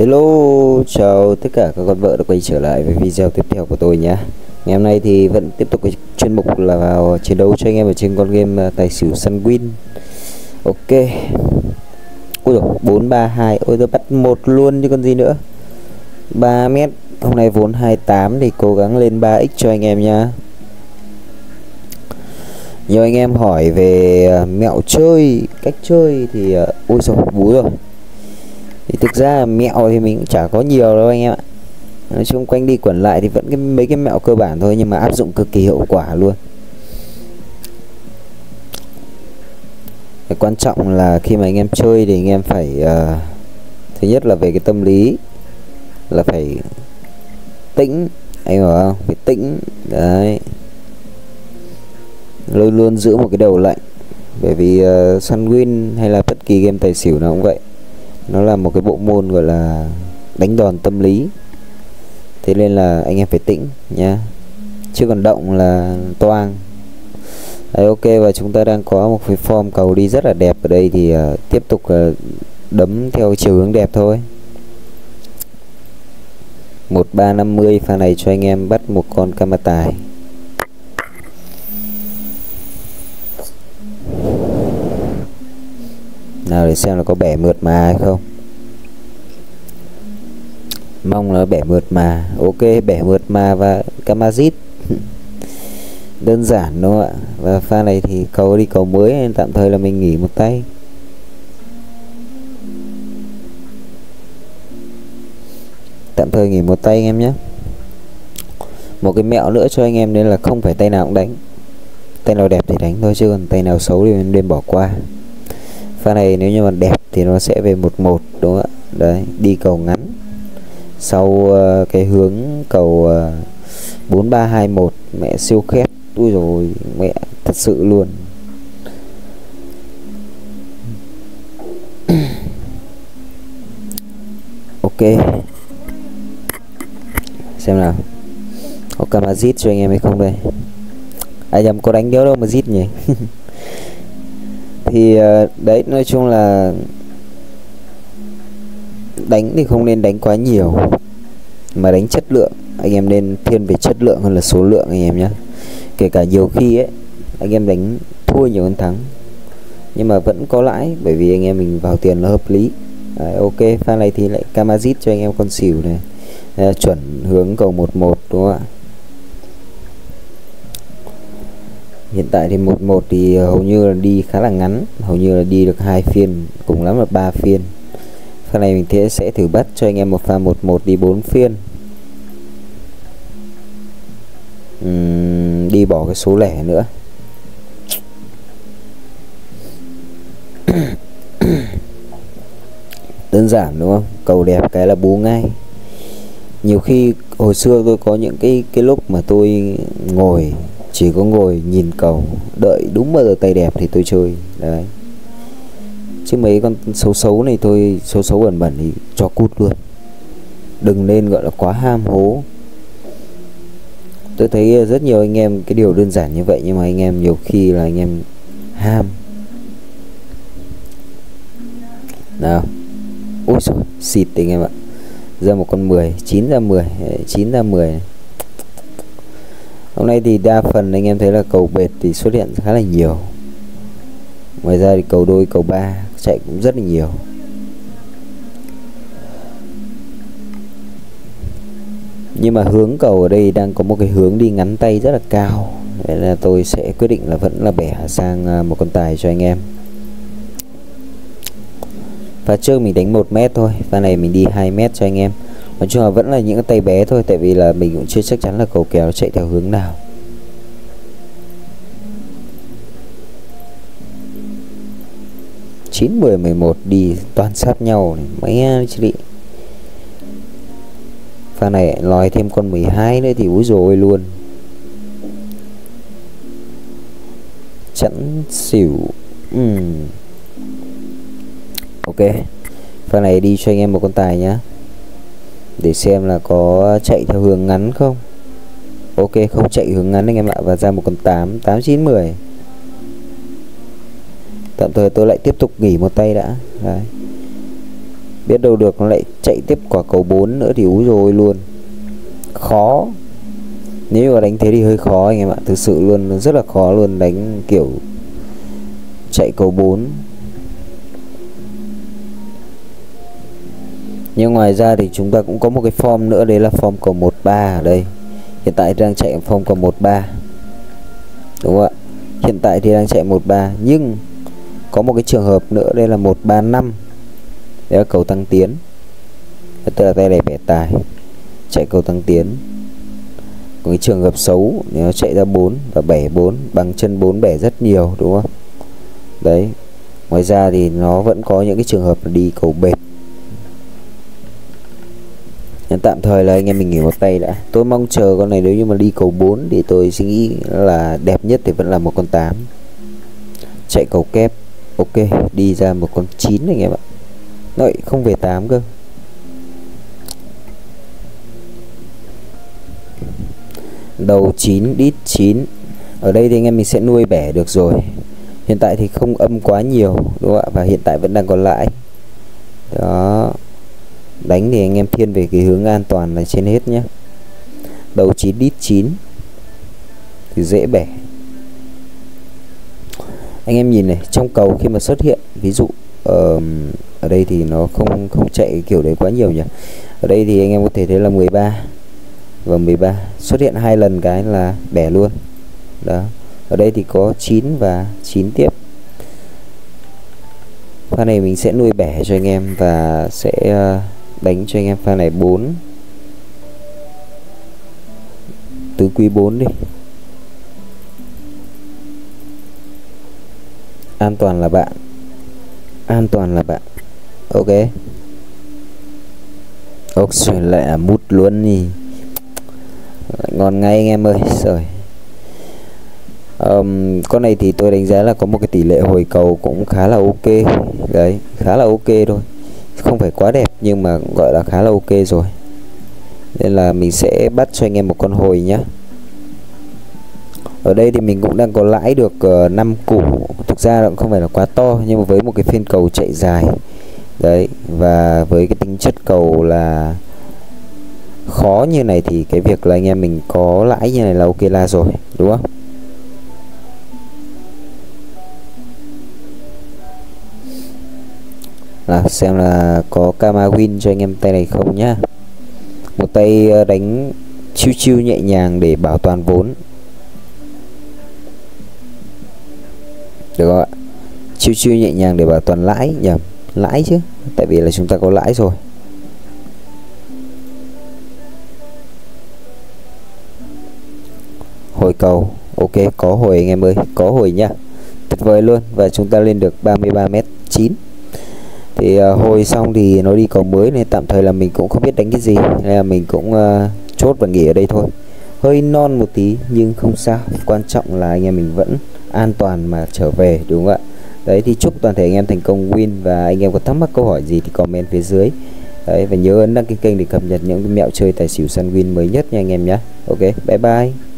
Hello, chào tất cả các con vợ đã quay trở lại với video tiếp theo của tôi nhé. Ngày hôm nay thì vẫn tiếp tục cái chuyên mục là vào chiến đấu cho anh em ở trên con game à, tài xỉu Sunwin Ok. Ui dồi, 432, ôi tôi bắt một luôn chứ còn gì nữa. 3 mét, hôm nay vốn 28 thì cố gắng lên 3x cho anh em nhá. nhiều anh em hỏi về à, mẹo chơi, cách chơi thì à, uh, ôi bú rồi thì thực ra mẹo thì mình cũng chả có nhiều đâu anh em ạ. Nói chung quanh đi quẩn lại thì vẫn cái mấy cái mẹo cơ bản thôi nhưng mà áp dụng cực kỳ hiệu quả luôn. Cái quan trọng là khi mà anh em chơi thì anh em phải uh, thứ nhất là về cái tâm lý là phải tĩnh anh hiểu không? Phải tĩnh đấy. Luôn luôn giữ một cái đầu lạnh. Bởi vì ờ, uh, Sunwin hay là bất kỳ game tài xỉu nào cũng vậy nó là một cái bộ môn gọi là đánh đòn tâm lý. Thế nên là anh em phải tĩnh nhá. Chứ còn động là toang. Đấy, ok và chúng ta đang có một cái form cầu đi rất là đẹp ở đây thì uh, tiếp tục uh, đấm theo chiều hướng đẹp thôi. 1350 pha này cho anh em bắt một con cama tài nào để xem là có bẻ mượt mà hay không. Mong là bẻ mượt mà. Ok, bẻ mượt mà và camazit đơn giản đúng không ạ? Và pha này thì cầu đi cầu mới nên tạm thời là mình nghỉ một tay. Tạm thời nghỉ một tay anh em nhé. Một cái mẹo nữa cho anh em nên là không phải tay nào cũng đánh. Tay nào đẹp thì đánh thôi, chứ còn tay nào xấu thì nên bỏ qua pha này nếu như mà đẹp thì nó sẽ về một một đúng không ạ? Đấy đi cầu ngắn. Sau uh, cái hướng cầu ờ, uh, 4321 mẹ siêu khét. Ui rồi mẹ thật sự luôn. Ok. Xem nào. Có zit cho anh em hay không đây? Ai nhầm có đánh đéo đâu mà zit nhỉ? thì ờ, đấy nói chung là đánh thì không nên đánh quá nhiều mà đánh chất lượng. Anh em nên thiên về chất lượng hơn là số lượng anh em nhé kể cả nhiều khi ấy anh em đánh thua nhiều hơn thắng nhưng mà vẫn có lãi bởi vì anh em mình vào tiền nó hợp lý. Đấy, ok pha này thì lại Kamazit cho anh em con xỉu này. Đấy, chuẩn hướng cầu 11 đúng không ạ? Hiện tại thì 11 thì ờ, hầu như là đi khá là ngắn hầu như là đi được hai phiên cùng lắm là ba phiên. Pha này mình thế sẽ thử bắt cho anh em một pha 11 đi 4 phiên. Uhm, đi bỏ cái số lẻ nữa. Đơn giản đúng không? Cầu đẹp cái là bú ngay. Nhiều khi hồi xưa tôi có những cái cái lúc mà tôi ngồi chỉ có ngồi nhìn cầu, đợi đúng bao giờ tay đẹp thì tôi chơi. Đấy. Chứ mấy con xấu xấu này tôi xấu xấu bẩn bẩn thì cho cút luôn. Đừng nên, gọi là, quá ham hố. Tôi thấy rất nhiều anh em, cái điều đơn giản như vậy, nhưng mà anh em nhiều khi là anh em ham. Nào. Ôi xịt anh em ạ. Ra một con 10 9 ra 10 9 ra 10 này hôm nay thì đa phần anh em thấy là cầu bệt thì xuất hiện khá là nhiều. Ngoài ra thì cầu đôi, cầu ba chạy cũng rất là nhiều. Nhưng mà hướng cầu ở đây đang có một cái hướng đi ngắn tay rất là cao. Nên là tôi sẽ quyết định là vẫn là bẻ sang à, một con tài cho anh em. Và trước mình đánh 1 mét thôi và này mình đi 2 mét cho anh em nói chung là vẫn là những cái tay bé thôi, tại vì là mình cũng chưa chắc chắn là cầu kèo chạy theo hướng nào. Chín mười mười một đi toàn sát nhau này, mấy chị đi pha này lòi thêm con 12 nữa thì úi rồi luôn. Chẵn xỉu uhm. ok, pha này đi cho anh em một con tài nhá để xem là có chạy theo hướng ngắn không. Ok, không chạy hướng ngắn anh em ạ, và ra một con 8 8 9 10 tạm thời tôi lại tiếp tục nghỉ một tay đã. Đấy. Biết đâu được nó lại chạy tiếp quả cầu 4 nữa thì úi rồi luôn. Khó. Nếu mà đánh thế thì hơi khó anh em ạ, thực sự luôn, rất là khó luôn đánh kiểu chạy cầu 4 nhưng ngoài ra thì chúng ta cũng có một cái form nữa, đấy là form cầu 13 ở đây. Hiện tại đang chạy form cầu 13 đúng không ạ? Hiện tại thì đang chạy 13 nhưng có một cái trường hợp nữa, đây là 135 đây là cầu tăng tiến. Tức là tay này bẻ tài. Chạy cầu tăng tiến. Có cái trường hợp xấu nếu nó chạy ra 4 và bẻ 4 bằng chân 4 bẻ rất nhiều, đúng không? Đấy. Ngoài ra thì nó vẫn có những cái trường hợp đi cầu bệt tạm thời là anh em mình nghỉ một tay đã. Tôi mong chờ con này nếu như mà đi cầu 4 thì tôi suy nghĩ là đẹp nhất thì vẫn là một con 8 chạy cầu kép, ok, đi ra một con 9 anh em ạ. Đợi, không về 8 cơ. Đầu 9 đít 9 Ở đây thì anh em mình sẽ nuôi bẻ được rồi. Hiện tại thì không âm quá nhiều, đúng không ạ? Và hiện tại vẫn đang còn lãi. Đó. Đánh thì anh em thiên về cái hướng an toàn là trên hết nhé Đầu 9 đít 9 Thì dễ bẻ. Anh em nhìn này Trong cầu khi mà xuất hiện Ví dụ uh, ở đây thì nó không không chạy kiểu đấy quá nhiều nhỉ? Ở đây thì anh em có thể thấy là 13 và 13 xuất hiện hai lần cái là bẻ luôn. Đó. Ở đây thì có 9 và 9 tiếp. Pha này mình sẽ nuôi bẻ cho anh em và sẽ uh, đánh cho anh em pha này 4 tứ quý 4 đi. An toàn là bạn. An toàn là bạn. Ok. Ok xuyên lại là mút luôn đi. Ngon ngay anh em ơi rồi. Um, con này thì tôi đánh giá là có một cái tỷ lệ hồi cầu cũng khá là ok. Đấy khá là ok thôi không phải quá đẹp nhưng mà gọi là khá là ok rồi. Nên là mình sẽ bắt cho anh em một con hồi nhé ở đây thì mình cũng đang có lãi được ờ, uh, 5 củ. Thực ra cũng không phải là quá to nhưng mà với một cái phiên cầu chạy dài. Đấy và với cái tính chất cầu là khó như này thì cái việc là anh em mình có lãi như này là ok la rồi đúng không? Là xem là có kama win cho anh em tay này không nhá. Một tay ờ, đánh chiêu chiêu nhẹ nhàng để bảo toàn vốn. Được không ạ? Chiêu chiêu nhẹ nhàng để bảo toàn lãi nhầm lãi chứ, tại vì là chúng ta có lãi rồi. Hồi cầu, ok, có hồi anh em ơi, có hồi nha tuyệt vời luôn, và chúng ta lên được 33 m 9 thì ờ, hồi xong thì nó đi cầu mới nên tạm thời là mình cũng không biết đánh cái gì nên là mình cũng uh, chốt và nghỉ ở đây thôi. Hơi non một tí nhưng không sao quan trọng là anh em mình vẫn an toàn mà trở về đúng không ạ? Đấy thì chúc toàn thể anh em thành công win và anh em có thắc mắc câu hỏi gì thì comment phía dưới. Đấy và nhớ ấn đăng ký kênh để cập nhật những mẹo chơi tài xỉu săn win mới nhất nha anh em nhé ok bye bye.